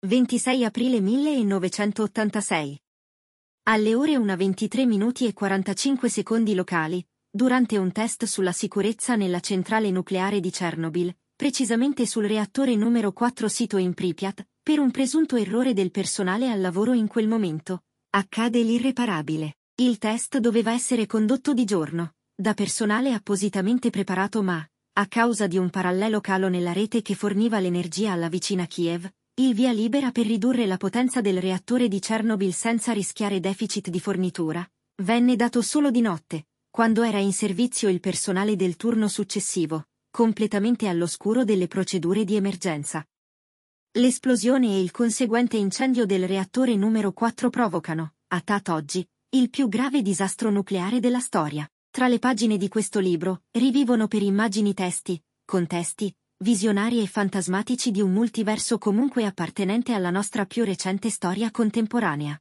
26 aprile 1986. Alle ore 1.23 minuti e 45 secondi locali, durante un test sulla sicurezza nella centrale nucleare di Chernobyl, precisamente sul reattore numero 4 sito in Pripyat, per un presunto errore del personale al lavoro in quel momento, accade l'irreparabile. Il test doveva essere condotto di giorno, da personale appositamente preparato ma, a causa di un parallelo calo nella rete che forniva l'energia alla vicina Kiev, il via libera per ridurre la potenza del reattore di Chernobyl senza rischiare deficit di fornitura, venne dato solo di notte, quando era in servizio il personale del turno successivo, completamente all'oscuro delle procedure di emergenza. L'esplosione e il conseguente incendio del reattore numero 4 provocano, a tat oggi, il più grave disastro nucleare della storia. Tra le pagine di questo libro, rivivono per immagini testi, contesti, visionari e fantasmatici di un multiverso comunque appartenente alla nostra più recente storia contemporanea.